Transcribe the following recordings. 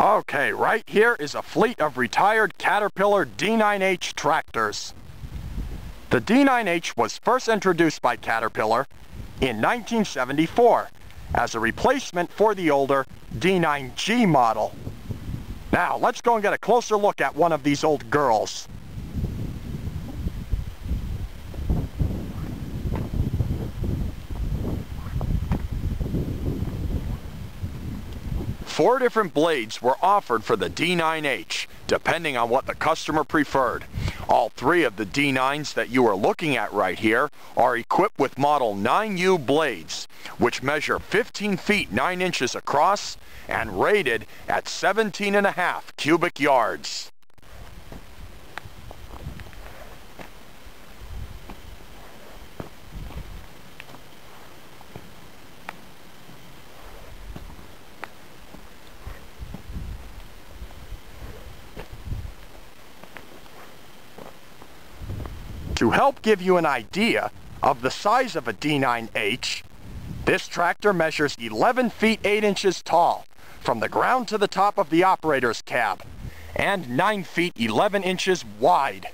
Okay, right here is a fleet of retired Caterpillar D9H tractors. The D9H was first introduced by Caterpillar in 1974 as a replacement for the older D9G model. Now, let's go and get a closer look at one of these old girls. Four different blades were offered for the D9H, depending on what the customer preferred. All three of the D9s that you are looking at right here are equipped with model 9U blades, which measure 15 feet 9 inches across and rated at 17 and a half cubic yards. To help give you an idea of the size of a D9H, this tractor measures 11 feet 8 inches tall from the ground to the top of the operator's cab and 9 feet 11 inches wide.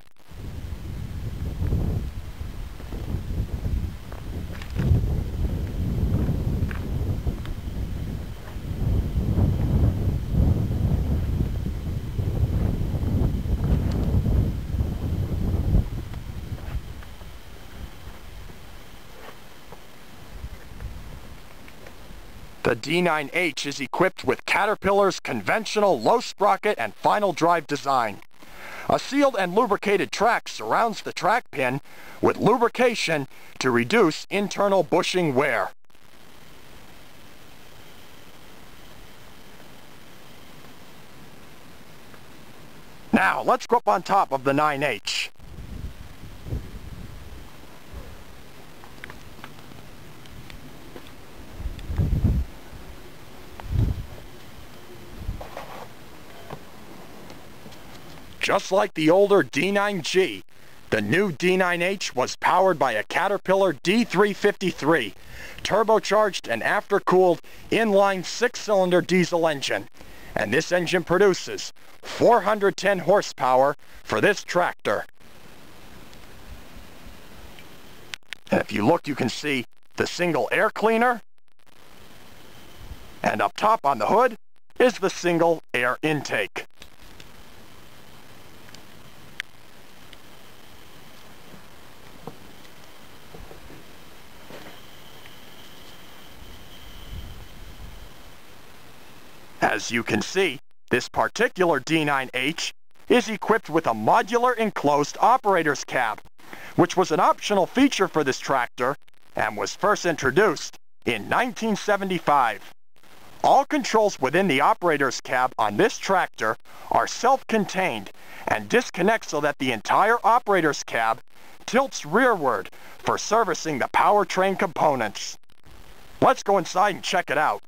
The D9H is equipped with Caterpillar's conventional low sprocket and final drive design. A sealed and lubricated track surrounds the track pin with lubrication to reduce internal bushing wear. Now, let's go up on top of the 9H. Just like the older D9G, the new D9H was powered by a Caterpillar D353, turbocharged and after-cooled inline six-cylinder diesel engine. And this engine produces 410 horsepower for this tractor. And if you look, you can see the single air cleaner. And up top on the hood is the single air intake. As you can see, this particular D9H is equipped with a modular enclosed operator's cab, which was an optional feature for this tractor and was first introduced in 1975. All controls within the operator's cab on this tractor are self-contained and disconnect so that the entire operator's cab tilts rearward for servicing the powertrain components. Let's go inside and check it out.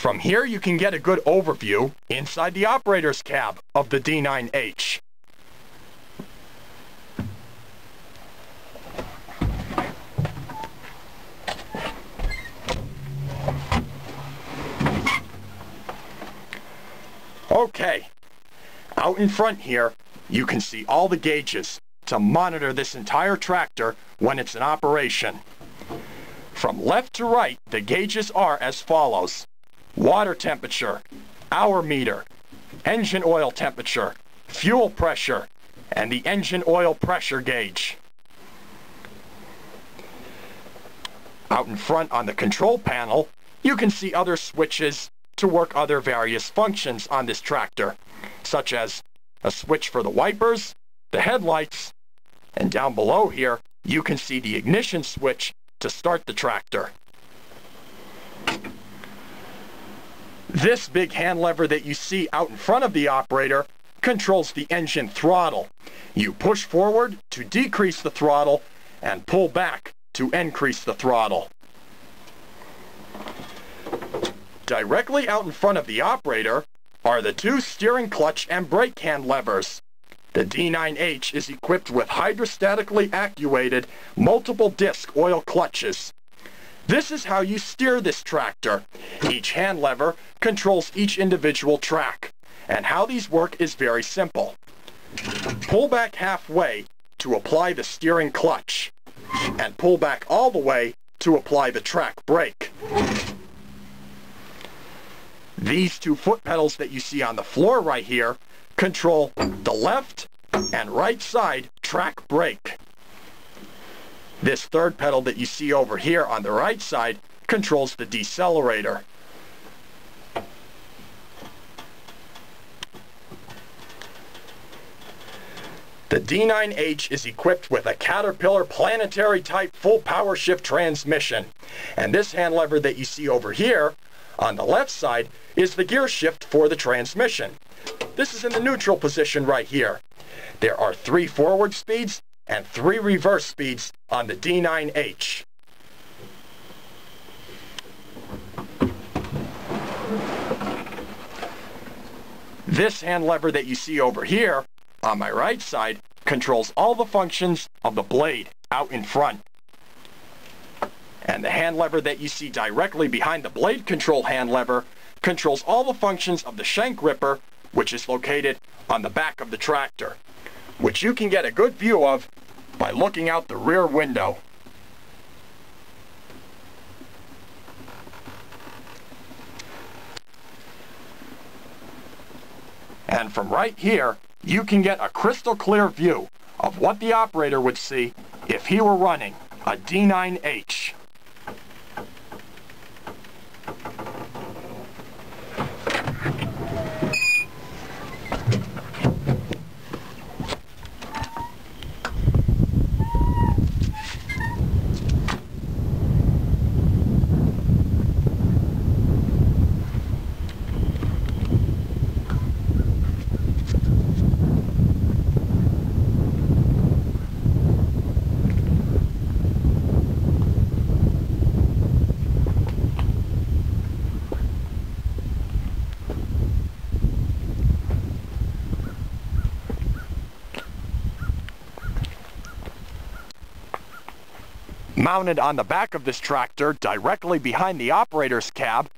From here you can get a good overview inside the operator's cab of the D9H. Okay, out in front here you can see all the gauges to monitor this entire tractor when it's in operation. From left to right, the gauges are as follows water temperature, hour meter, engine oil temperature, fuel pressure, and the engine oil pressure gauge. Out in front on the control panel, you can see other switches to work other various functions on this tractor, such as a switch for the wipers, the headlights, and down below here, you can see the ignition switch to start the tractor. This big hand lever that you see out in front of the operator controls the engine throttle. You push forward to decrease the throttle and pull back to increase the throttle. Directly out in front of the operator are the two steering clutch and brake hand levers. The D9H is equipped with hydrostatically actuated multiple disc oil clutches. This is how you steer this tractor. Each hand lever controls each individual track. And how these work is very simple. Pull back halfway to apply the steering clutch, and pull back all the way to apply the track brake. These two foot pedals that you see on the floor right here control the left and right side track brake. This third pedal that you see over here on the right side controls the decelerator. The D9H is equipped with a Caterpillar planetary type full power shift transmission. And this hand lever that you see over here on the left side is the gear shift for the transmission. This is in the neutral position right here. There are three forward speeds and three reverse speeds on the D9H. This hand lever that you see over here on my right side controls all the functions of the blade out in front. And the hand lever that you see directly behind the blade control hand lever controls all the functions of the shank ripper, which is located on the back of the tractor, which you can get a good view of by looking out the rear window. And from right here, you can get a crystal clear view of what the operator would see if he were running a D9H. Mounted on the back of this tractor, directly behind the operator's cab,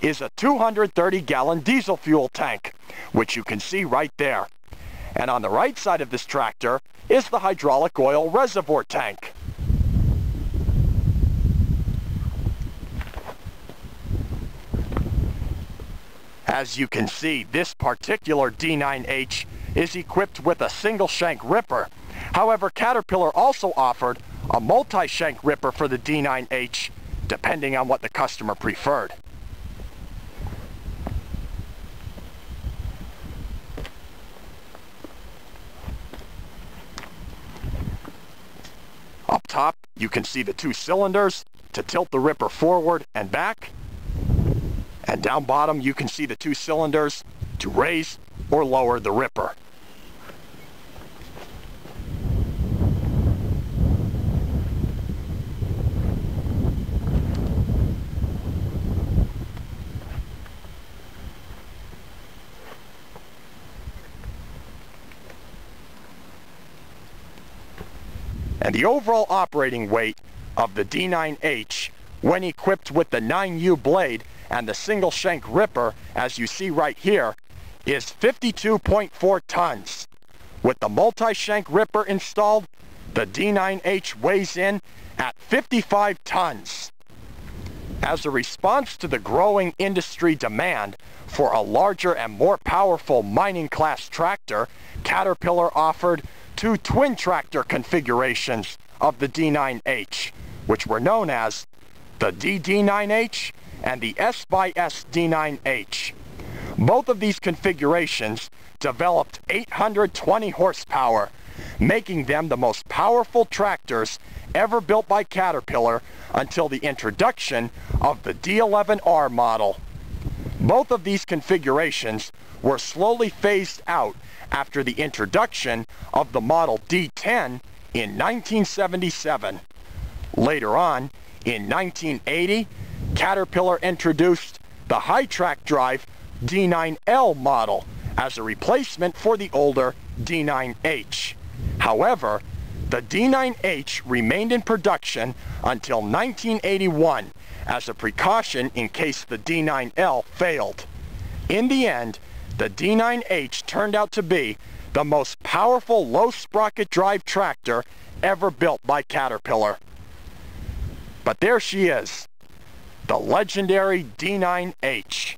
is a 230-gallon diesel fuel tank, which you can see right there. And on the right side of this tractor is the hydraulic oil reservoir tank. As you can see, this particular D9H is equipped with a single shank ripper. However, Caterpillar also offered a multi-shank ripper for the D9H, depending on what the customer preferred. Up top, you can see the two cylinders to tilt the ripper forward and back. And down bottom, you can see the two cylinders to raise or lower the ripper. And the overall operating weight of the D9H when equipped with the 9U blade and the single shank ripper, as you see right here, is 52.4 tons. With the multi-shank ripper installed, the D9H weighs in at 55 tons. As a response to the growing industry demand for a larger and more powerful mining class tractor, Caterpillar offered two twin tractor configurations of the D9H, which were known as the DD9H and the S by S D9H. Both of these configurations developed 820 horsepower, making them the most powerful tractors ever built by Caterpillar until the introduction of the D11R model. Both of these configurations were slowly phased out after the introduction of the Model D10 in 1977. Later on, in 1980, Caterpillar introduced the high-track drive D9L model as a replacement for the older D9H. However, the D9H remained in production until 1981 as a precaution in case the D9L failed. In the end, the D9H turned out to be the most powerful low sprocket drive tractor ever built by Caterpillar. But there she is, the legendary D9H.